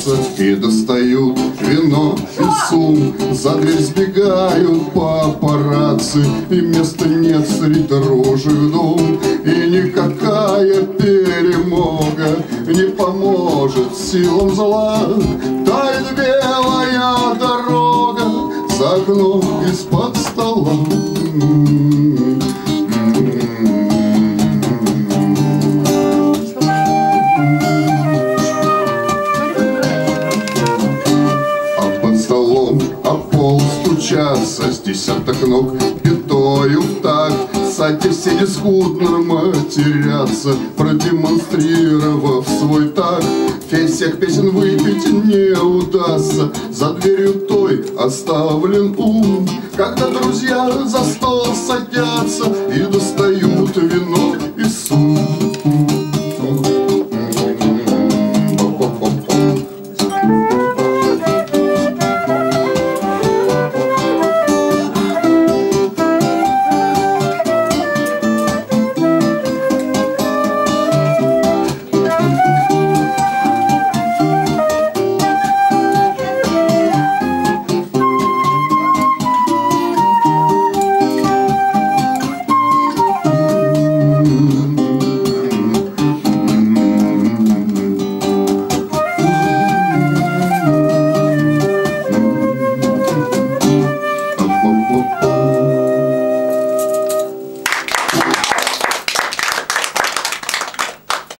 стучатся и достают вино и сум. За дверь сбегают папарацци, и места нет среди дорожек дом. И никакая перемога не поможет силам зла. Тает белая дорога за окном из-под стола. Стучатся С десяток ног пятою в такт Соотечественне скудно матерятся Продемонстрировав свой такт Ведь всех песен выпить не удастся За дверью той оставлен ум. Когда друзья за стол садятся И достают вино